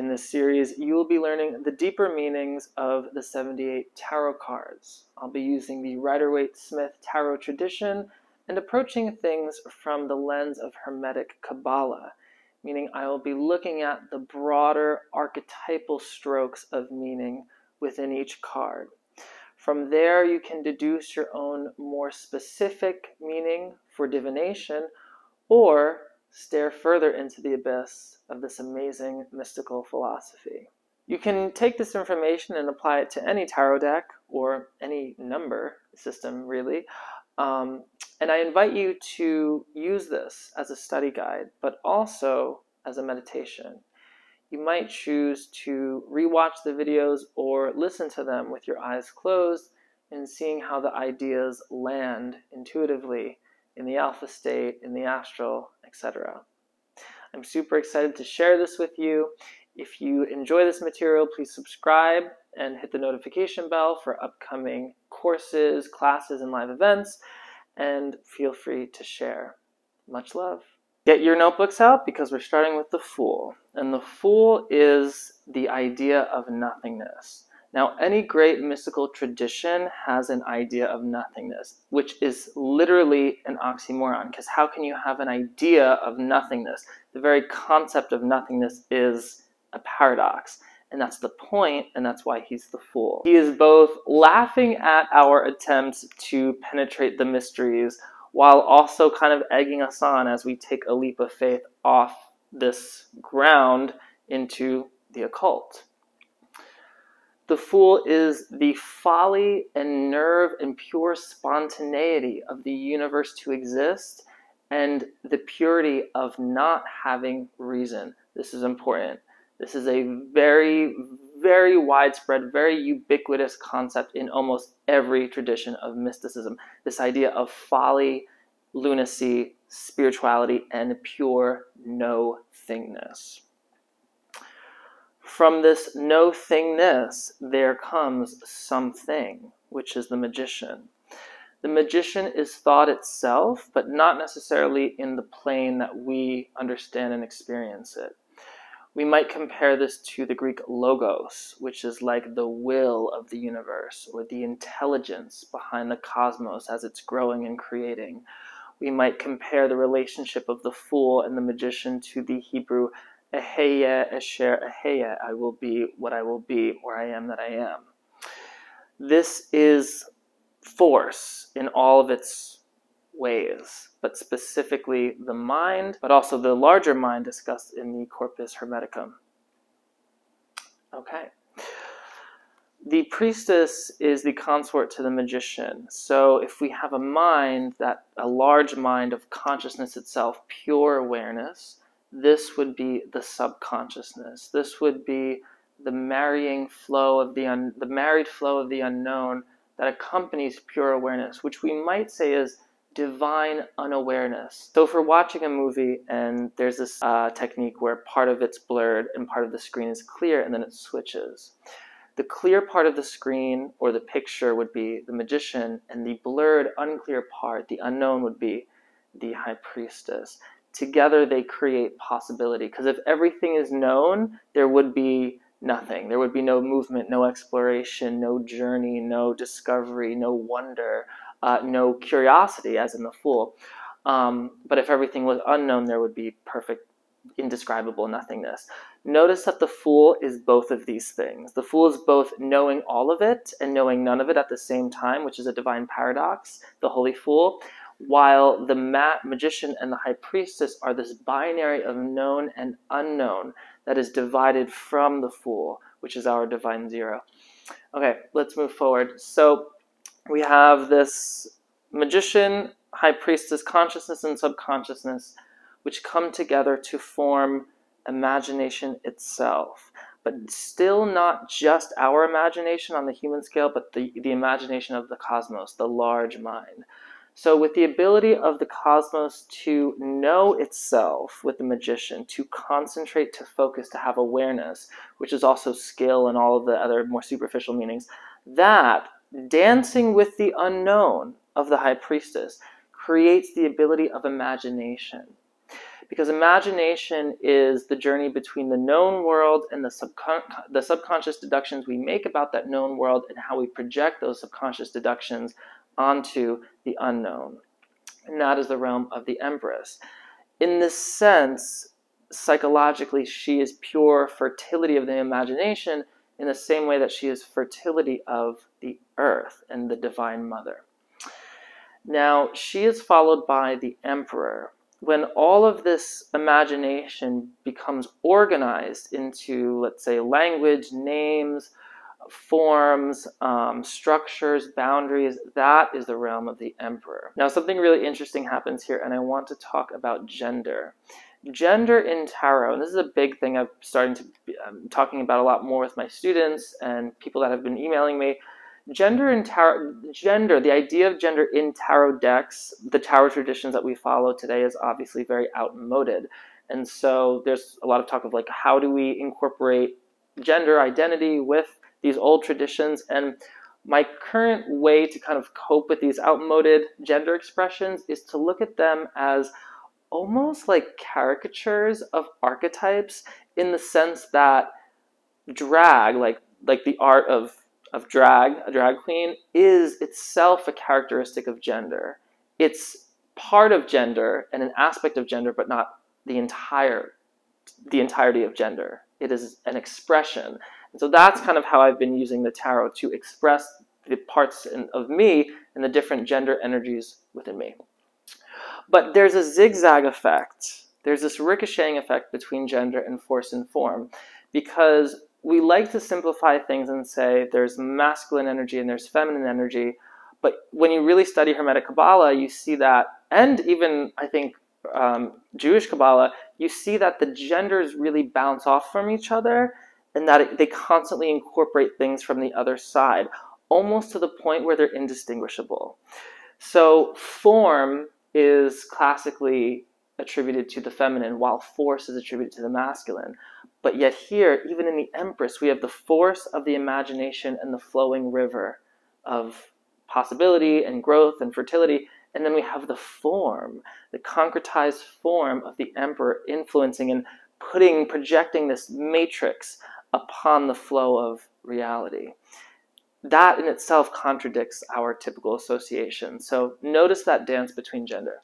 In this series, you will be learning the deeper meanings of the 78 tarot cards. I'll be using the Rider Waite Smith tarot tradition and approaching things from the lens of Hermetic Kabbalah, meaning I will be looking at the broader archetypal strokes of meaning within each card. From there, you can deduce your own more specific meaning for divination or stare further into the abyss of this amazing mystical philosophy. You can take this information and apply it to any tarot deck or any number system, really. Um, and I invite you to use this as a study guide, but also as a meditation. You might choose to rewatch the videos or listen to them with your eyes closed and seeing how the ideas land intuitively in the alpha state, in the astral, etc. I'm super excited to share this with you. If you enjoy this material, please subscribe and hit the notification bell for upcoming courses, classes, and live events. And feel free to share. Much love. Get your notebooks out because we're starting with the Fool. And the Fool is the idea of nothingness. Now, any great mystical tradition has an idea of nothingness, which is literally an oxymoron, because how can you have an idea of nothingness? The very concept of nothingness is a paradox. And that's the point, and that's why he's the fool. He is both laughing at our attempts to penetrate the mysteries while also kind of egging us on as we take a leap of faith off this ground into the occult. The fool is the folly and nerve and pure spontaneity of the universe to exist and the purity of not having reason. This is important. This is a very, very widespread, very ubiquitous concept in almost every tradition of mysticism. This idea of folly, lunacy, spirituality, and pure no thingness. From this no thingness, there comes something, which is the magician. The magician is thought itself, but not necessarily in the plane that we understand and experience it. We might compare this to the Greek logos, which is like the will of the universe or the intelligence behind the cosmos as it's growing and creating. We might compare the relationship of the fool and the magician to the Hebrew Aheya, Asher, Aheya, I will be what I will be, or I am that I am. This is force in all of its ways, but specifically the mind, but also the larger mind discussed in the Corpus Hermeticum. Okay. The priestess is the consort to the magician. So if we have a mind, that a large mind of consciousness itself, pure awareness, this would be the subconsciousness. This would be the marrying flow of the un- the married flow of the unknown that accompanies pure awareness, which we might say is divine unawareness. So if we're watching a movie and there's this uh, technique where part of it's blurred and part of the screen is clear and then it switches. The clear part of the screen or the picture would be the magician, and the blurred, unclear part, the unknown, would be the high priestess together they create possibility. Because if everything is known, there would be nothing. There would be no movement, no exploration, no journey, no discovery, no wonder, uh, no curiosity, as in the Fool. Um, but if everything was unknown, there would be perfect, indescribable nothingness. Notice that the Fool is both of these things. The Fool is both knowing all of it and knowing none of it at the same time, which is a divine paradox, the Holy Fool while the ma- magician and the high priestess are this binary of known and unknown that is divided from the fool, which is our divine zero. Okay, let's move forward. So we have this magician, high priestess, consciousness, and subconsciousness, which come together to form imagination itself. But still not just our imagination on the human scale, but the, the imagination of the cosmos, the large mind. So, with the ability of the cosmos to know itself with the magician, to concentrate, to focus, to have awareness, which is also skill and all of the other more superficial meanings, that dancing with the unknown of the high priestess creates the ability of imagination. because imagination is the journey between the known world and the, subcon- the subconscious deductions we make about that known world and how we project those subconscious deductions onto the unknown. And that is the realm of the Empress. In this sense, psychologically, she is pure fertility of the imagination in the same way that she is fertility of the earth and the Divine Mother. Now, she is followed by the Emperor. When all of this imagination becomes organized into, let's say, language, names, forms, um, structures, boundaries, that is the realm of the emperor. Now, something really interesting happens here, and I want to talk about gender. Gender in tarot, and this is a big thing I'm starting to be I'm talking about a lot more with my students and people that have been emailing me. Gender in tarot, gender, the idea of gender in tarot decks, the tarot traditions that we follow today is obviously very outmoded. And so there's a lot of talk of like, how do we incorporate gender identity with these old traditions. And my current way to kind of cope with these outmoded gender expressions is to look at them as almost like caricatures of archetypes in the sense that drag, like like the art of of drag, a drag queen, is itself a characteristic of gender. It's part of gender and an aspect of gender, but not the entire the entirety of gender. It is an expression. And so that's kind of how I've been using the tarot to express the parts in, of me and the different gender energies within me. But there's a zigzag effect. There's this ricocheting effect between gender and force and form because we like to simplify things and say there's masculine energy and there's feminine energy. But when you really study Hermetic Kabbalah, you see that, and even I think um, Jewish Kabbalah, you see that the genders really bounce off from each other and that they constantly incorporate things from the other side, almost to the point where they're indistinguishable. So, form is classically attributed to the feminine, while force is attributed to the masculine. But yet, here, even in the Empress, we have the force of the imagination and the flowing river of possibility and growth and fertility. And then we have the form, the concretized form of the Emperor influencing and putting, projecting this matrix upon the flow of reality. That in itself contradicts our typical association. So notice that dance between gender.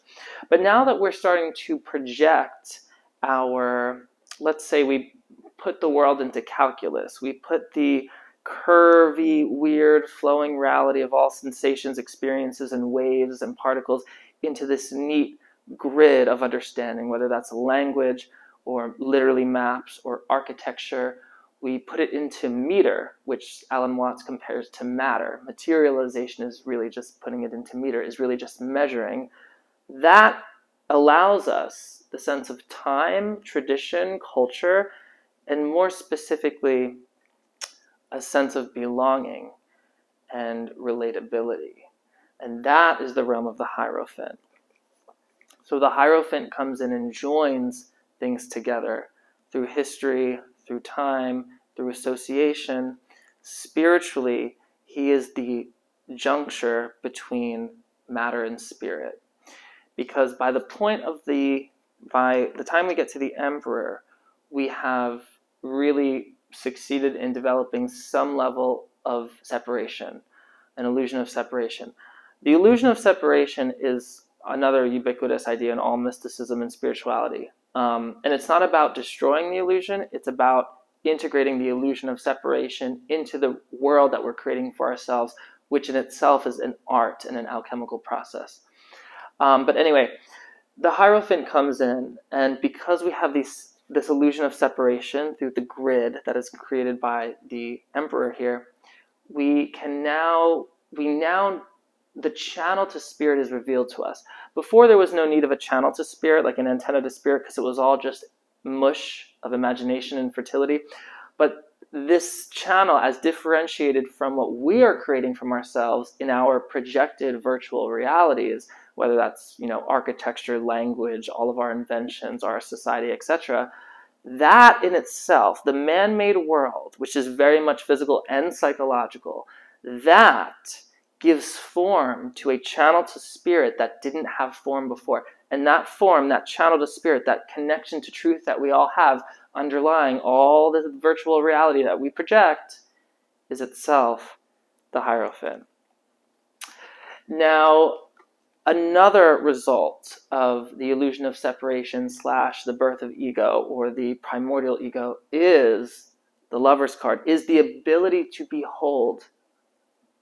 But now that we're starting to project our, let's say we put the world into calculus, we put the curvy, weird, flowing reality of all sensations, experiences, and waves and particles into this neat grid of understanding, whether that's language or literally maps or architecture we put it into meter, which Alan Watts compares to matter. Materialization is really just putting it into meter, is really just measuring. That allows us the sense of time, tradition, culture, and more specifically, a sense of belonging and relatability. And that is the realm of the Hierophant. So the Hierophant comes in and joins things together through history, through time, through association. Spiritually, he is the juncture between matter and spirit. Because by the point of the, by the time we get to the emperor, we have really succeeded in developing some level of separation, an illusion of separation. The illusion of separation is another ubiquitous idea in all mysticism and spirituality. Um, and it's not about destroying the illusion, it's about integrating the illusion of separation into the world that we're creating for ourselves, which in itself is an art and an alchemical process. Um, but anyway, the Hierophant comes in, and because we have these, this illusion of separation through the grid that is created by the Emperor here, we can now, we now the channel to spirit is revealed to us. Before there was no need of a channel to spirit, like an antenna to spirit, because it was all just mush of imagination and fertility. But this channel, as differentiated from what we are creating from ourselves in our projected virtual realities, whether that's you know architecture, language, all of our inventions, our society, etc., that in itself, the man-made world, which is very much physical and psychological, that gives form to a channel to spirit that didn't have form before. And that form, that channel to spirit, that connection to truth that we all have underlying all the virtual reality that we project is itself the Hierophant. Now, another result of the illusion of separation slash the birth of ego or the primordial ego is the lover's card, is the ability to behold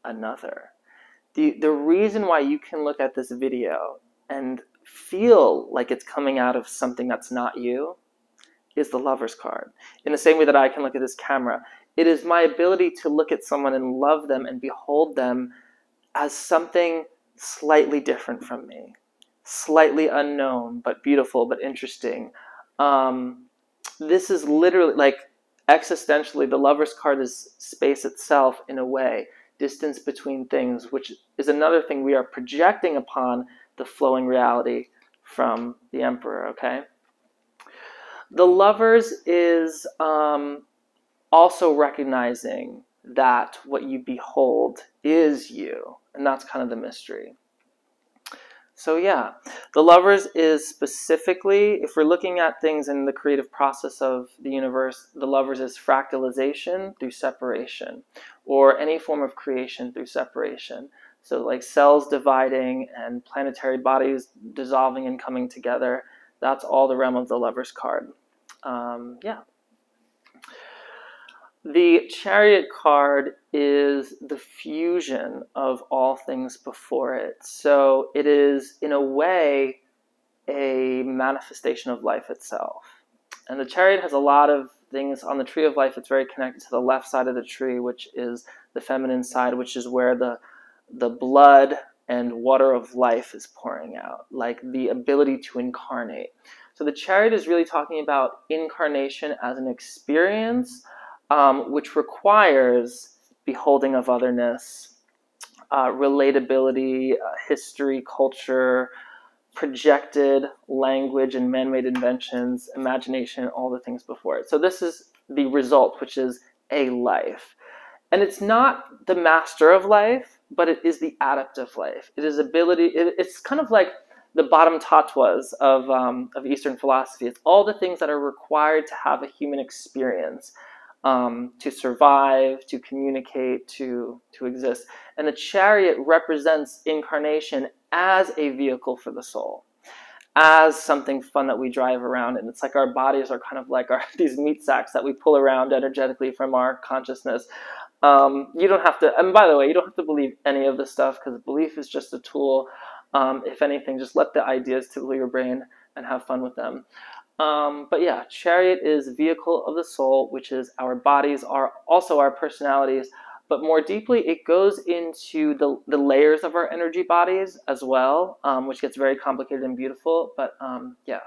another. The, the reason why you can look at this video and feel like it's coming out of something that's not you is the lover's card. In the same way that I can look at this camera, it is my ability to look at someone and love them and behold them as something slightly different from me, slightly unknown, but beautiful, but interesting. Um, this is literally like existentially, the lover's card is space itself in a way, distance between things, which is another thing we are projecting upon the flowing reality from the emperor, okay? The lovers is um, also recognizing that what you behold is you, and that's kind of the mystery. So yeah, the lovers is specifically, if we're looking at things in the creative process of the universe, the lovers is fractalization through separation, or any form of creation through separation. So like cells dividing and planetary bodies dissolving and coming together, that's all the realm of the lover's card um, yeah. The chariot card is the fusion of all things before it. So it is, in a way, a manifestation of life itself. And the chariot has a lot of things on the tree of life. It's very connected to the left side of the tree, which is the feminine side, which is where the the blood and water of life is pouring out, like the ability to incarnate. So the chariot is really talking about incarnation as an experience, um, which requires beholding of otherness, uh, relatability, uh, history, culture, projected language and man-made inventions, imagination, all the things before it. So this is the result, which is a life. And it's not the master of life, but it is the adept of life. It is ability, it, it's kind of like the bottom tattvas of, um, of Eastern philosophy. It's all the things that are required to have a human experience, um, to survive, to communicate, to, to exist. And the chariot represents incarnation as a vehicle for the soul, as something fun that we drive around. And it's like our bodies are kind of like our, these meat sacks that we pull around energetically from our consciousness. Um, you don't have to, and by the way, you don't have to believe any of this stuff because belief is just a tool. Um, if anything, just let the ideas tickle your brain and have fun with them. Um, but yeah, chariot is vehicle of the soul, which is our bodies are also our personalities. But more deeply, it goes into the, the layers of our energy bodies as well, um, which gets very complicated and beautiful. But um, yeah.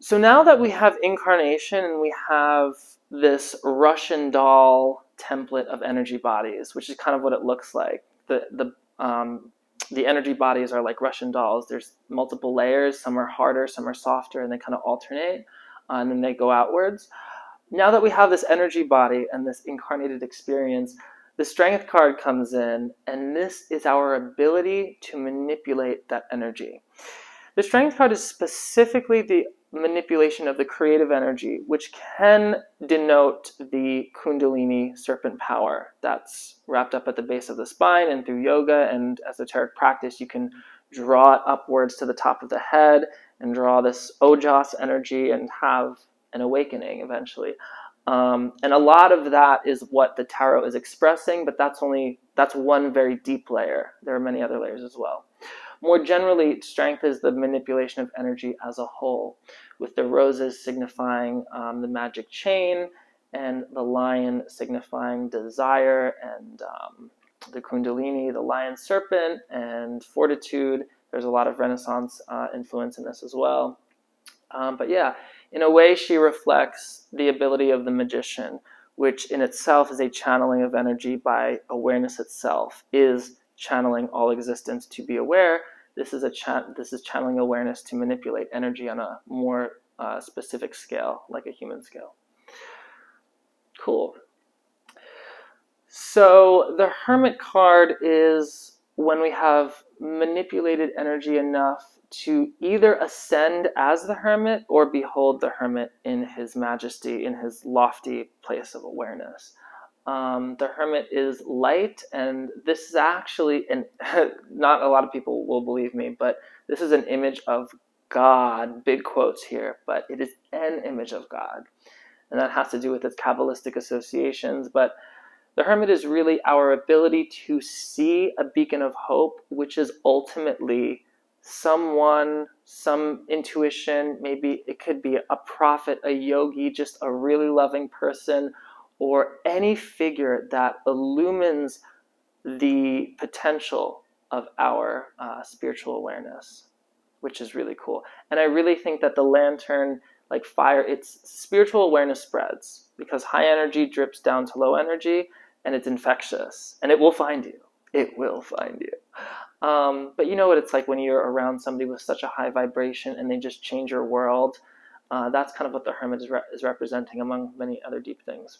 So now that we have incarnation and we have this Russian doll template of energy bodies, which is kind of what it looks like. The, the um, the energy bodies are like Russian dolls. There's multiple layers. Some are harder, some are softer, and they kind of alternate, uh, and then they go outwards. Now that we have this energy body and this incarnated experience, the strength card comes in, and this is our ability to manipulate that energy. The strength card is specifically the manipulation of the creative energy, which can denote the Kundalini serpent power that's wrapped up at the base of the spine and through yoga and esoteric practice, you can draw it upwards to the top of the head and draw this ojas energy and have an awakening eventually. Um, and a lot of that is what the tarot is expressing, but that's only that's one very deep layer. There are many other layers as well. More generally, strength is the manipulation of energy as a whole, with the roses signifying um, the magic chain and the lion signifying desire and um, the kundalini, the lion serpent, and fortitude. There's a lot of Renaissance uh, influence in this as well. Um, but yeah, in a way, she reflects the ability of the magician, which in itself is a channeling of energy by awareness itself, is channeling all existence to be aware. This is a cha- this is channeling awareness to manipulate energy on a more uh, specific scale, like a human scale. Cool. So the Hermit card is when we have manipulated energy enough to either ascend as the hermit or behold the hermit in his majesty, in his lofty place of awareness. Um, the hermit is light, and this is actually, and not a lot of people will believe me, but this is an image of God, big quotes here, but it is an image of God. And that has to do with its Kabbalistic associations. But the hermit is really our ability to see a beacon of hope, which is ultimately someone, some intuition, maybe it could be a prophet, a yogi, just a really loving person, or any figure that illumines the potential of our uh, spiritual awareness, which is really cool. And I really think that the lantern, like fire, its spiritual awareness spreads because high energy drips down to low energy and it's infectious and it will find you. It will find you. Um, but you know what it's like when you're around somebody with such a high vibration and they just change your world. Uh, that's kind of what the hermit is, re- is representing, among many other deep things.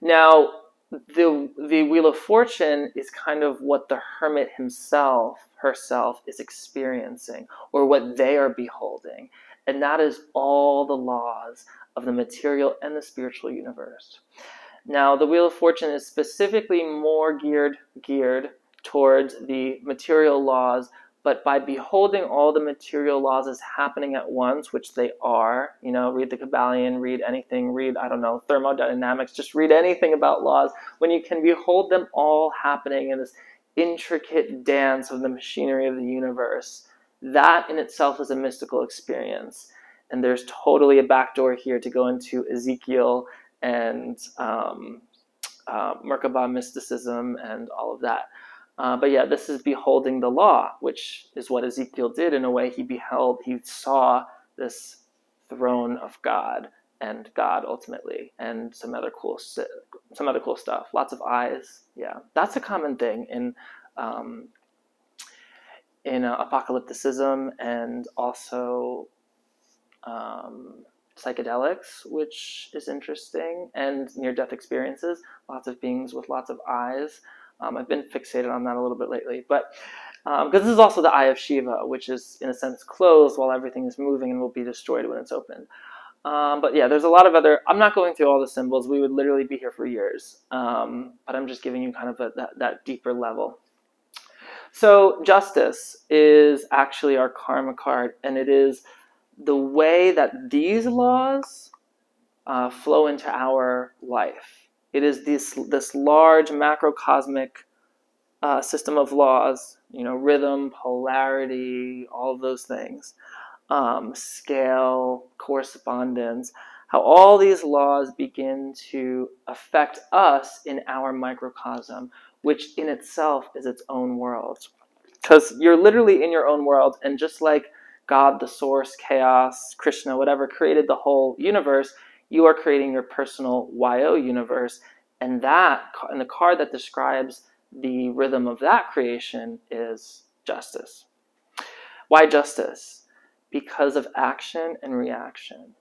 Now, the the wheel of fortune is kind of what the hermit himself herself is experiencing or what they are beholding. And that is all the laws of the material and the spiritual universe. Now the wheel of fortune is specifically more geared geared towards the material laws but by beholding all the material laws as happening at once, which they are, you know, read the Kybalion, read anything, read, I don't know, thermodynamics, just read anything about laws, when you can behold them all happening in this intricate dance of the machinery of the universe, that in itself is a mystical experience. And there's totally a backdoor here to go into Ezekiel and um, uh, Merkabah mysticism and all of that. Uh, but yeah, this is beholding the law, which is what Ezekiel did in a way. He beheld, he saw this throne of God and God ultimately, and some other cool, some other cool stuff. Lots of eyes. Yeah, that's a common thing in um, in uh, apocalypticism and also um, psychedelics, which is interesting, and near death experiences. Lots of beings with lots of eyes. Um, I've been fixated on that a little bit lately, but because um, this is also the Eye of Shiva, which is in a sense closed while everything is moving and will be destroyed when it's opened. Um, but yeah, there's a lot of other. I'm not going through all the symbols. We would literally be here for years. Um, but I'm just giving you kind of a, that, that deeper level. So justice is actually our karma card, and it is the way that these laws uh, flow into our life. It is this, this large macrocosmic uh, system of laws, you know, rhythm, polarity, all of those things, um, scale, correspondence, how all these laws begin to affect us in our microcosm, which in itself is its own world. Because you're literally in your own world, and just like God, the source, chaos, Krishna, whatever, created the whole universe, you are creating your personal YO universe. And that, and the card that describes the rhythm of that creation is justice. Why justice? Because of action and reaction.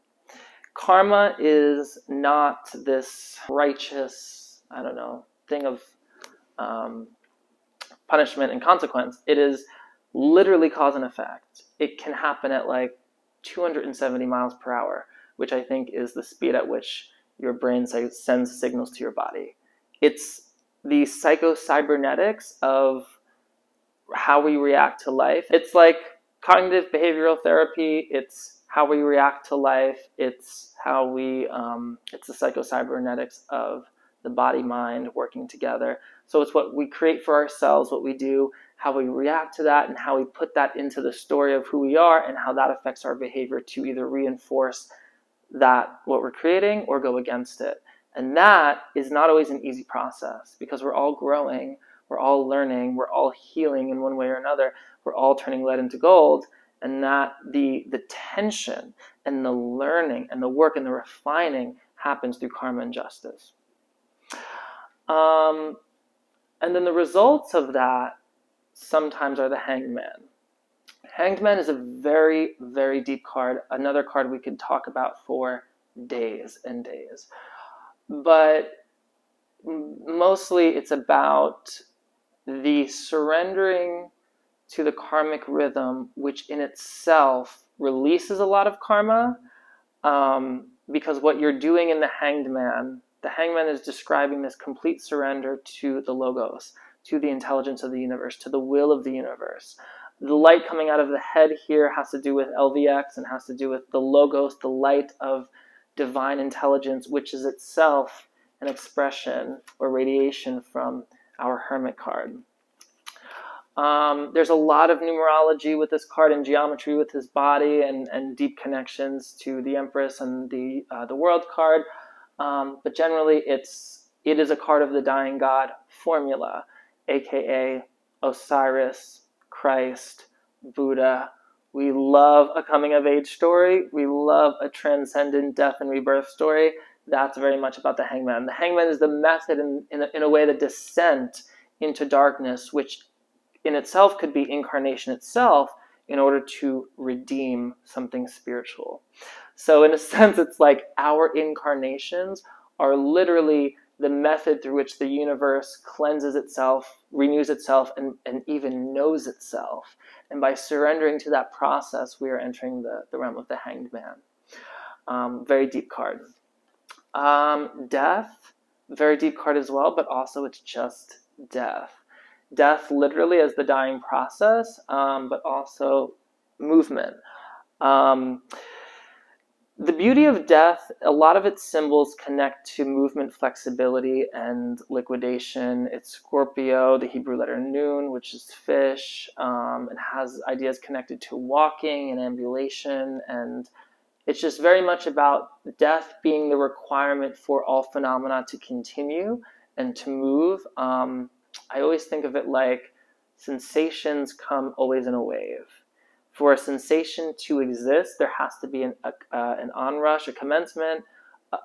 Karma is not this righteous, I don't know, thing of um, punishment and consequence. It is literally cause and effect. It can happen at like 270 miles per hour which I think is the speed at which your brain sends signals to your body. It's the psycho-cybernetics of how we react to life. It's like cognitive behavioral therapy. It's how we react to life. It's how we, um, it's the psycho-cybernetics of the body mind working together. So it's what we create for ourselves, what we do, how we react to that, and how we put that into the story of who we are, and how that affects our behavior to either reinforce that what we're creating or go against it. And that is not always an easy process because we're all growing, we're all learning, we're all healing in one way or another, we're all turning lead into gold. And that the the tension and the learning and the work and the refining happens through karma and justice. Um, and then the results of that sometimes are the hanged man. Hanged Man is a very, very deep card. Another card we could talk about for days and days. But mostly it's about the surrendering to the karmic rhythm, which in itself releases a lot of karma. Um, because what you're doing in the hanged man, the hanged man is describing this complete surrender to the logos, to the intelligence of the universe, to the will of the universe. The light coming out of the head here has to do with LVX and has to do with the logos, the light of divine intelligence, which is itself an expression or radiation from our hermit card. Um, there's a lot of numerology with this card and geometry with his body and, and deep connections to the Empress and the uh, the World card. Um, but generally, it's it is a card of the Dying God formula, aka Osiris, Christ, Buddha. We love a coming of age story. We love a transcendent death and rebirth story. That's very much about the hangman. The hangman is the method in, in, a, in a way, the descent into darkness, which in itself could be incarnation itself in order to redeem something spiritual. So, in a sense, it's like our incarnations are literally the method through which the universe cleanses itself, renews itself, and, and even knows itself. And by surrendering to that process, we are entering the, the realm of the hanged man. Um, very deep card. Um, death, very deep card as well, but also it's just death death literally as the dying process, um, but also movement. The beauty of death, a lot of its symbols connect to movement flexibility and liquidation. It's Scorpio, the Hebrew letter Nun, which is fish. Um, it has ideas connected to walking and ambulation. And it's just very much about death being the requirement for all phenomena to continue and to move. Um, I always think of it like sensations come always in a wave. For a sensation to exist, there has to be an, uh, an onrush, a commencement,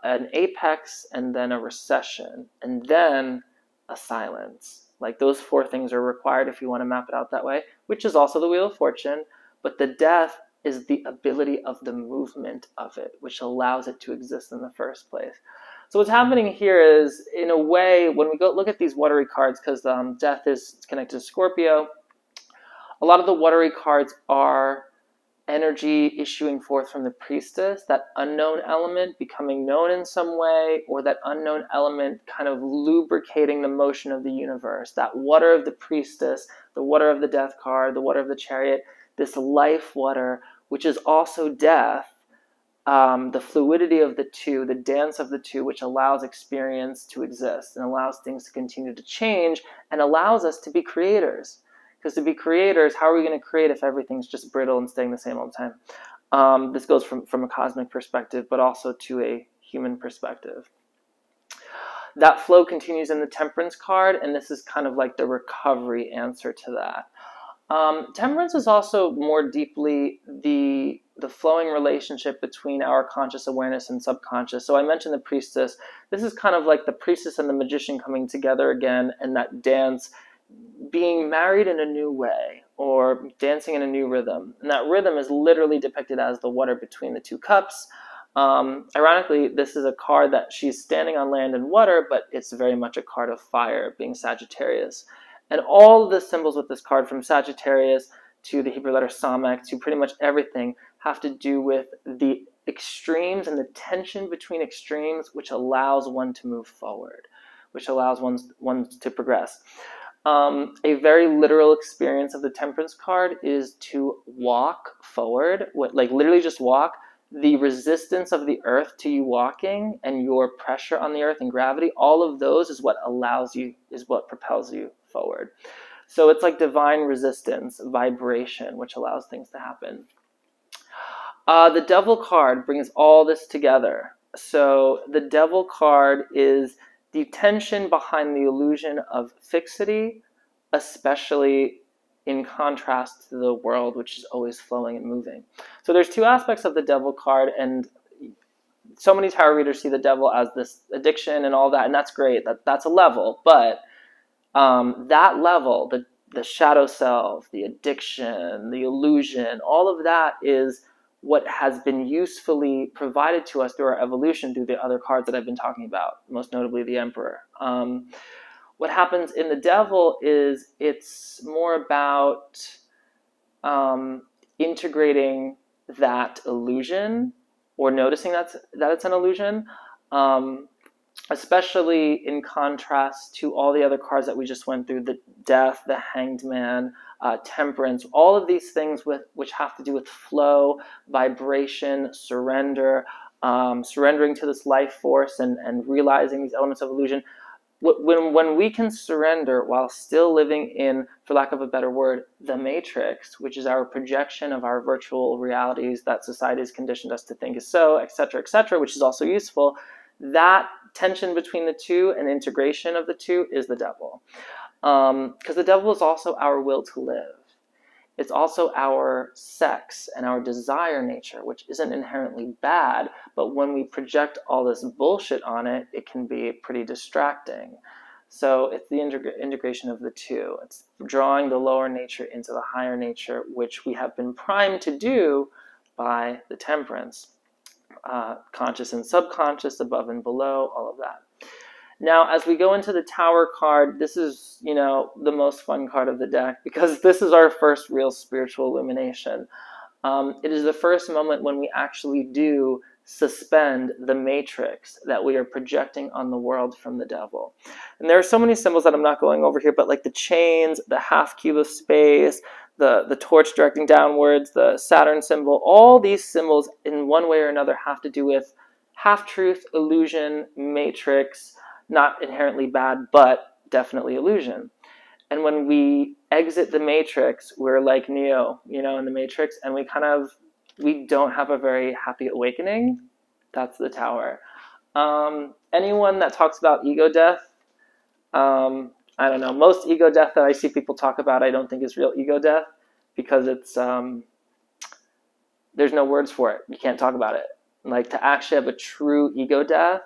an apex, and then a recession, and then a silence. Like those four things are required if you want to map it out that way, which is also the Wheel of Fortune. But the death is the ability of the movement of it, which allows it to exist in the first place. So what's happening here is, in a way, when we go look at these watery cards, because um, death is connected to Scorpio, a lot of the watery cards are energy issuing forth from the priestess, that unknown element becoming known in some way, or that unknown element kind of lubricating the motion of the universe. That water of the priestess, the water of the death card, the water of the chariot, this life water, which is also death, um, the fluidity of the two, the dance of the two, which allows experience to exist and allows things to continue to change and allows us to be creators. Because to be creators, how are we going to create if everything's just brittle and staying the same all the time? Um, this goes from, from a cosmic perspective, but also to a human perspective. That flow continues in the temperance card, and this is kind of like the recovery answer to that. Um, temperance is also more deeply the the flowing relationship between our conscious awareness and subconscious. So I mentioned the priestess. This is kind of like the priestess and the magician coming together again, and that dance being married in a new way or dancing in a new rhythm. And that rhythm is literally depicted as the water between the two cups. Um, ironically, this is a card that she's standing on land and water, but it's very much a card of fire, being Sagittarius. And all the symbols with this card, from Sagittarius to the Hebrew letter Samek to pretty much everything, have to do with the extremes and the tension between extremes, which allows one to move forward, which allows one, one to progress. Um, a very literal experience of the temperance card is to walk forward, like literally just walk. The resistance of the earth to you walking and your pressure on the earth and gravity, all of those is what allows you, is what propels you forward. So it's like divine resistance, vibration, which allows things to happen. Uh, the devil card brings all this together. So the devil card is the tension behind the illusion of fixity, especially in contrast to the world, which is always flowing and moving. So there's two aspects of the devil card, and so many tarot readers see the devil as this addiction and all that, and that's great. That that's a level, but um, that level, the the shadow self, the addiction, the illusion, all of that is what has been usefully provided to us through our evolution through the other cards that I've been talking about, most notably the Emperor. Um, what happens in the Devil is it's more about um, integrating that illusion or noticing that's, that it's an illusion, um, especially in contrast to all the other cards that we just went through the death, the hanged man, uh, temperance, all of these things with, which have to do with flow, vibration, surrender, um, surrendering to this life force and, and realizing these elements of illusion when, when we can surrender while still living in, for lack of a better word, the matrix, which is our projection of our virtual realities that society has conditioned us to think is so, etc., etc., which is also useful, that tension between the two and integration of the two is the devil. Because um, the devil is also our will to live it's also our sex and our desire nature, which isn't inherently bad, but when we project all this bullshit on it, it can be pretty distracting. So it's the integ- integration of the two. It's drawing the lower nature into the higher nature, which we have been primed to do by the temperance. Uh, conscious and subconscious, above and below, all of that. Now, as we go into the tower card, this is, you know, the most fun card of the deck because this is our first real spiritual illumination. Um, it is the first moment when we actually do suspend the matrix that we are projecting on the world from the devil. And there are so many symbols that I'm not going over here, but like the chains, the half cube of space, the, the torch directing downwards, the Saturn symbol, all these symbols in one way or another have to do with half truth, illusion, matrix, not inherently bad, but definitely illusion. And when we exit the matrix, we're like Neo, you know, in the matrix, and we kind of we don't have a very happy awakening. That's the tower. Um, anyone that talks about ego death, um, I don't know. Most ego death that I see people talk about, I don't think is real ego death because it's um, there's no words for it. You can't talk about it. Like to actually have a true ego death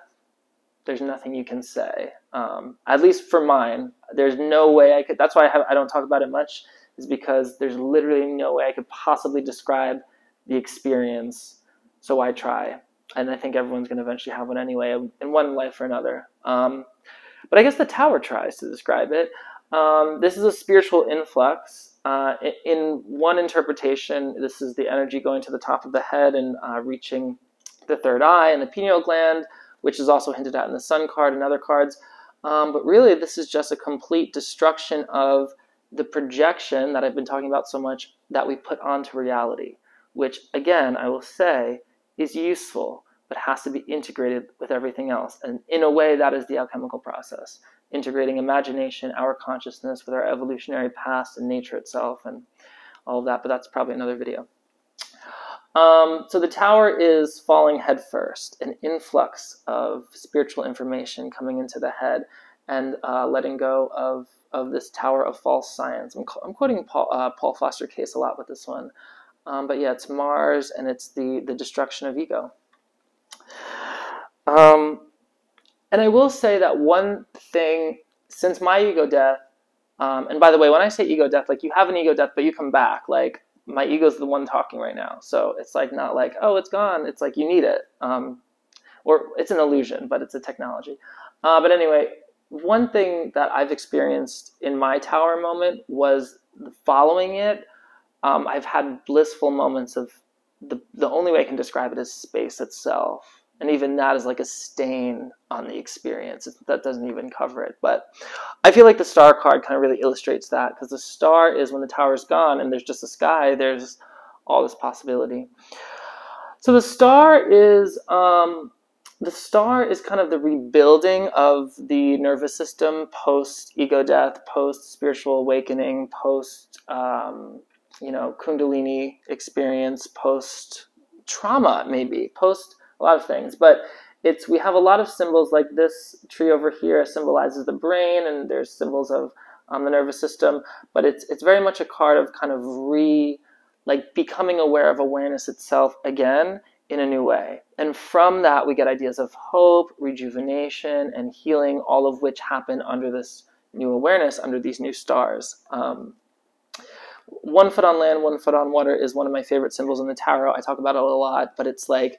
there's nothing you can say. Um, at least for mine, there's no way I could. That's why I, have, I don't talk about it much, is because there's literally no way I could possibly describe the experience. So I try, and I think everyone's going to eventually have one anyway, in one life or another. Um, but I guess the tower tries to describe it. Um, this is a spiritual influx. Uh, in one interpretation, this is the energy going to the top of the head and uh, reaching the third eye and the pineal gland which is also hinted at in the Sun card and other cards. Um, but really, this is just a complete destruction of the projection that I've been talking about so much that we put onto reality, which, again, I will say is useful, but has to be integrated with everything else. And in a way, that is the alchemical process integrating imagination, our consciousness with our evolutionary past and nature itself, and all of that. But that's probably another video. Um, so the tower is falling headfirst, an influx of spiritual information coming into the head and uh, letting go of, of this tower of false science. I'm, I'm quoting Paul, uh, Paul, Foster Case a lot with this one. Um, but yeah, it's Mars and it's the, the destruction of ego. Um, and I will say that one thing, since my ego death, um, and by the way, when I say ego death, like you have an ego death, but you come back. Like my ego's the one talking right now. So it's like not like, oh, it's gone. It's like you need it. Um, or it's an illusion, but it's a technology. Uh, but anyway, one thing that I've experienced in my tower moment was following it. Um, I've had blissful moments of the, the only way I can describe it is space itself and even that is like a stain on the experience. That doesn't even cover it. But i feel like the star card kind of really illustrates that because the star is when the tower is gone and there's just a sky there's all this possibility. So the star is um, the star is kind of the rebuilding of the nervous system post ego death post spiritual awakening post um, you know kundalini experience post trauma maybe post a lot of things. But it's we have a lot of symbols like this tree over here symbolizes the brain, and there's symbols of um, the nervous system. But it's it's very much a card of kind of re like becoming aware of awareness itself again in a new way. And from that, we get ideas of hope, rejuvenation, and healing, all of which happen under this new awareness, under these new stars. Um, one foot on land, one foot on water is one of my favorite symbols in the tarot. I talk about it a lot, but it's like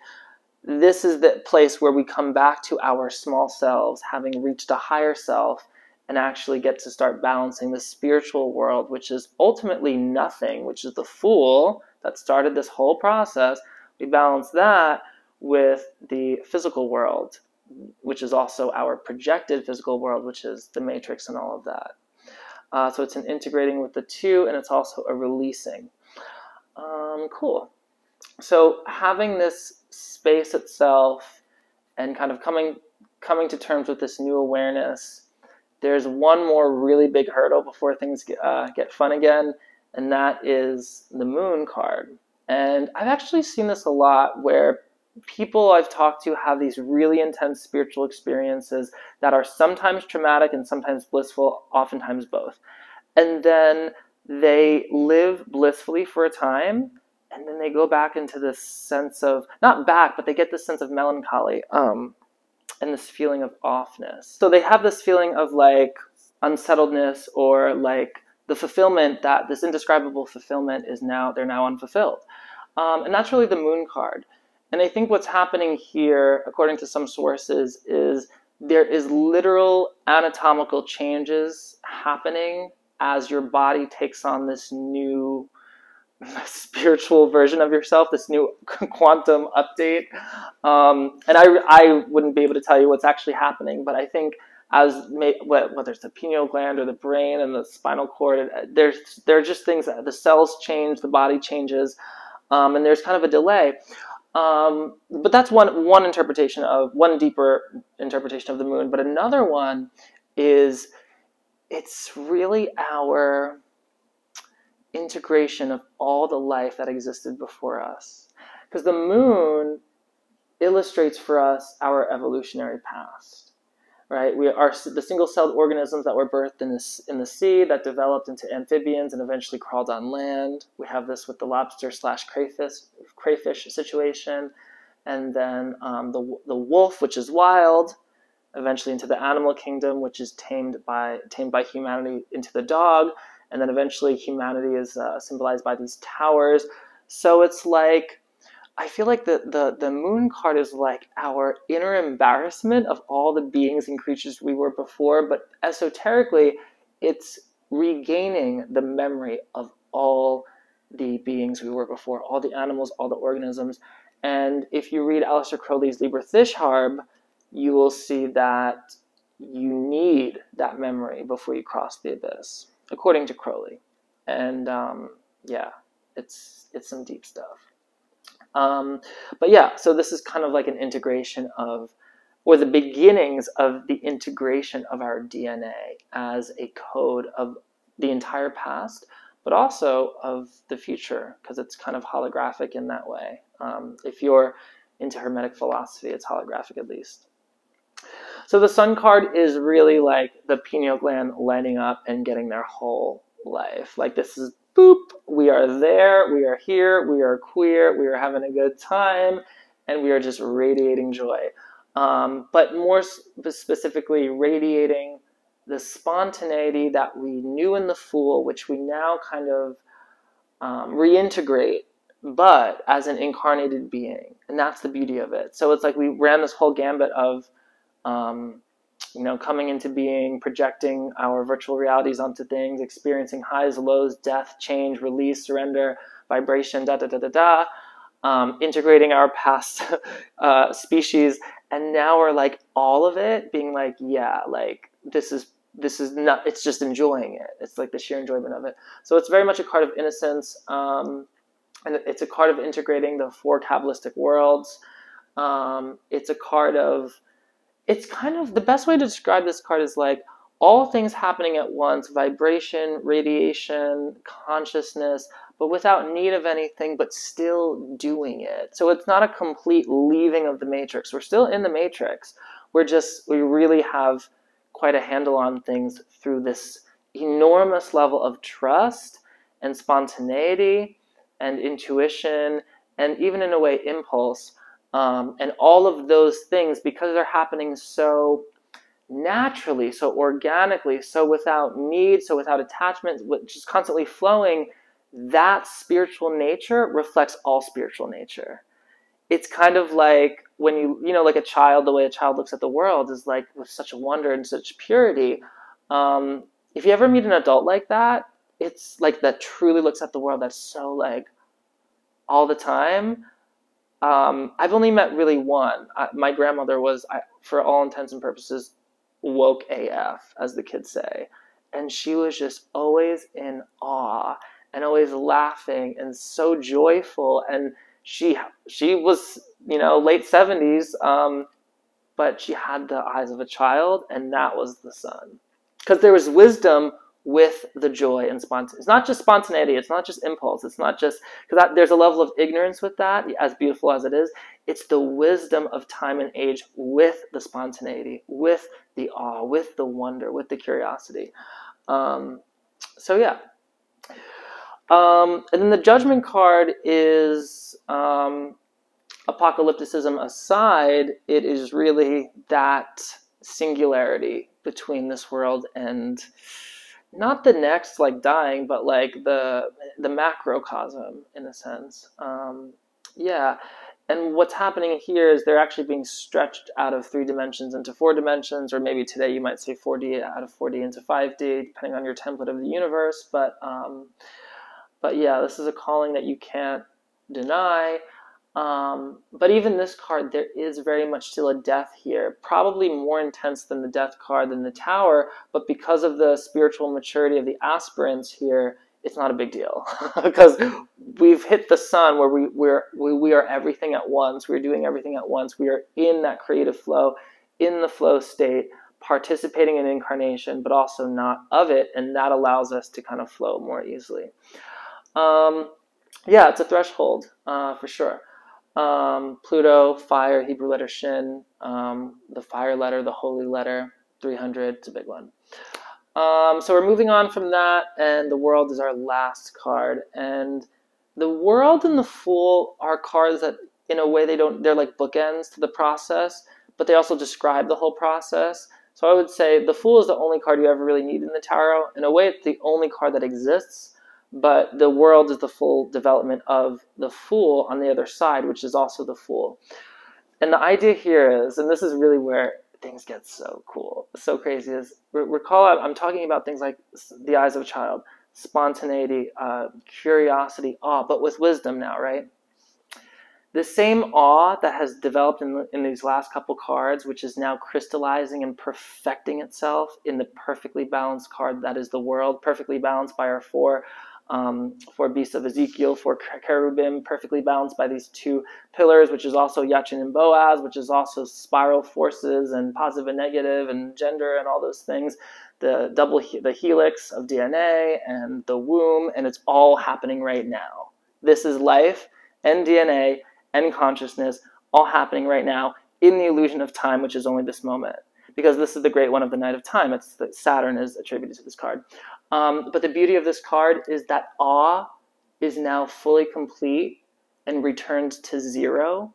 this is the place where we come back to our small selves, having reached a higher self, and actually get to start balancing the spiritual world, which is ultimately nothing, which is the fool that started this whole process. We balance that with the physical world, which is also our projected physical world, which is the matrix and all of that. Uh, so it's an integrating with the two, and it's also a releasing. Um, cool. So having this space itself and kind of coming coming to terms with this new awareness there's one more really big hurdle before things get, uh, get fun again, and that is the moon card. And I've actually seen this a lot where people I've talked to have these really intense spiritual experiences that are sometimes traumatic and sometimes blissful, oftentimes both. And then they live blissfully for a time, and then they go back into this sense of, not back, but they get this sense of melancholy. Um, and this feeling of offness. So they have this feeling of like unsettledness or like the fulfillment that this indescribable fulfillment is now, they're now unfulfilled. Um, and that's really the moon card. And I think what's happening here, according to some sources, is there is literal anatomical changes happening as your body takes on this new spiritual version of yourself, this new quantum update. Um, and I, I wouldn't be able to tell you what's actually happening, but I think as may, whether it's the pineal gland or the brain and the spinal cord, there's there are just things that the cells change, the body changes, um, and there's kind of a delay. Um, but that's one one interpretation of one deeper interpretation of the moon. But another one is it's really our integration of all the life that existed before us. Because the moon illustrates for us our evolutionary past, right? We are the single-celled organisms that were birthed in, this, in the sea that developed into amphibians and eventually crawled on land. We have this with the lobster slash crayfish, crayfish situation. And then um, the, the wolf, which is wild, eventually into the animal kingdom, which is tamed by, tamed by humanity into the dog, and then eventually humanity is uh, symbolized by these towers. So it's like I feel like the, the the moon card is like our inner embarrassment of all the beings and creatures we were before, but esoterically, it's regaining the memory of all the beings we were before, all the animals, all the organisms. And if you read Aleister Crowley's Liber Thisharb, you will see that you need that memory before you cross the abyss according to Crowley. And um, yeah, it's it's some deep stuff. Um, but yeah, so this is kind of like an integration of, or the beginnings of the integration of our DNA as a code of the entire past, but also of the future, because it's kind of holographic in that way. Um, if you're into Hermetic philosophy, it's holographic at least. So the sun card is really like the pineal gland lining up and getting their whole life. Like this is boop, we are there, we are here, we are queer, we are having a good time, and we are just radiating joy. Um, but more specifically, radiating the spontaneity that we knew in the Fool, which we now kind of um, reintegrate, but as an incarnated being. And that's the beauty of it. So it's like we ran this whole gambit of um, you know, coming into being, projecting our virtual realities onto things, experiencing highs, lows, death, change, release, surrender, vibration, da da da da da, um, integrating our past uh, species, and now we're like all of it being like, yeah, like this is this is not. It's just enjoying it. It's like the sheer enjoyment of it. So it's very much a card of innocence, um, and it's a card of integrating the four Kabbalistic worlds. Um, it's a card of it's kind of the best way to describe this card is like all things happening at once vibration, radiation, consciousness, but without need of anything, but still doing it. So it's not a complete leaving of the matrix. We're still in the matrix. We're just, we really have quite a handle on things through this enormous level of trust and spontaneity and intuition and even in a way impulse um, and all of those things, because they're happening so naturally, so organically, so without need, so without attachment, just constantly flowing, that spiritual nature reflects all spiritual nature. It's kind of like when you, you know, like a child, the way a child looks at the world is like with such a wonder and such purity. Um, if you ever meet an adult like that, it's like that truly looks at the world that's so like all the time. Um, I've only met really one. I, my grandmother was, I, for all intents and purposes, woke AF, as the kids say. And she was just always in awe and always laughing and so joyful. And she she was, you know, late 70s, um, but she had the eyes of a child, and that was the sun. Because there was wisdom with the joy and spontaneity. It's not just spontaneity. It's not just impulse. It's not just because there's a level of ignorance with that, as beautiful as it is. It's the wisdom of time and age with the spontaneity, with the awe, with the wonder, with the curiosity. Um, so yeah. Um, and then the judgment card is um, apocalypticism aside. It is really that singularity between this world and not the next like dying but like the the macrocosm in a sense. Um, yeah. And what's happening here is they're actually being stretched out of three dimensions into four dimensions or maybe today you might say 4d out of 4d into 5d depending on your template of the universe. But um, but yeah this is a calling that you can't deny um, but even this card, there is very much still a death here, probably more intense than the death card than the tower, but because of the spiritual maturity of the aspirants here, it's not a big deal because we've hit the sun where we, we're, we, we are everything at once. We're doing everything at once. We are in that creative flow, in the flow state, participating in incarnation, but also not of it. And that allows us to kind of flow more easily. Um, yeah, it's a threshold uh, for sure. Um, Pluto, fire, Hebrew letter Shin, um, the fire letter, the holy letter, 300, it's a big one. Um, so we're moving on from that, and the world is our last card. And the world and the fool are cards that, in a way, they don't, they're like bookends to the process, but they also describe the whole process. So I would say the fool is the only card you ever really need in the tarot. In a way, it's the only card that exists but the world is the full development of the fool on the other side, which is also the fool. And the idea here is, and this is really where things get so cool, so crazy, is recall I'm talking about things like the eyes of a child, spontaneity, uh, curiosity, awe, but with wisdom now, right? The same awe that has developed in, in these last couple cards, which is now crystallizing and perfecting itself in the perfectly balanced card that is the world, perfectly balanced by our four um, four beasts of Ezekiel, four cherubim, perfectly balanced by these two pillars, which is also Yachin and Boaz, which is also spiral forces and positive and negative and gender and all those things. The double the helix of DNA and the womb, and it's all happening right now. This is life and DNA and consciousness all happening right now in the illusion of time, which is only this moment because this is the great one of the night of time. It's that Saturn is attributed to this card. Um, but the beauty of this card is that awe is now fully complete and returned to zero.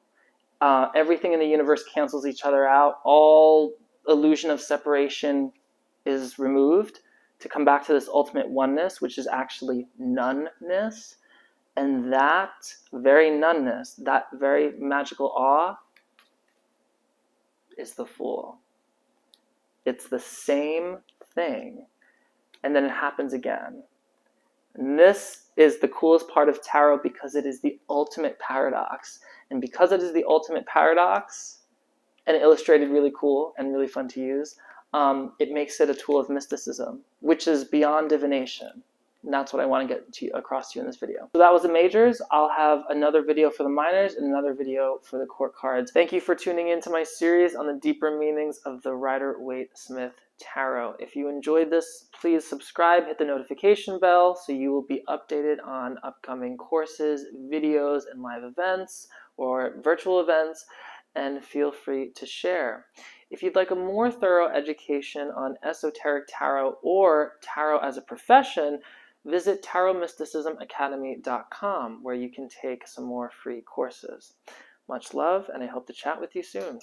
Uh, everything in the universe cancels each other out. All illusion of separation is removed to come back to this ultimate oneness, which is actually noneness. And that very noneness, that very magical awe, is the fool. It's the same thing and then it happens again. And this is the coolest part of tarot because it is the ultimate paradox. And because it is the ultimate paradox, and illustrated really cool and really fun to use, um, it makes it a tool of mysticism, which is beyond divination. And that's what I want to get to across to you in this video. So that was the majors. I'll have another video for the minors and another video for the court cards. Thank you for tuning into my series on the deeper meanings of the Rider-Waite-Smith Tarot. If you enjoyed this, please subscribe, hit the notification bell so you will be updated on upcoming courses, videos, and live events or virtual events, and feel free to share. If you'd like a more thorough education on esoteric tarot or tarot as a profession, visit tarotmysticismacademy.com where you can take some more free courses. Much love, and I hope to chat with you soon.